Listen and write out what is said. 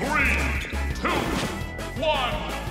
Three, two, one,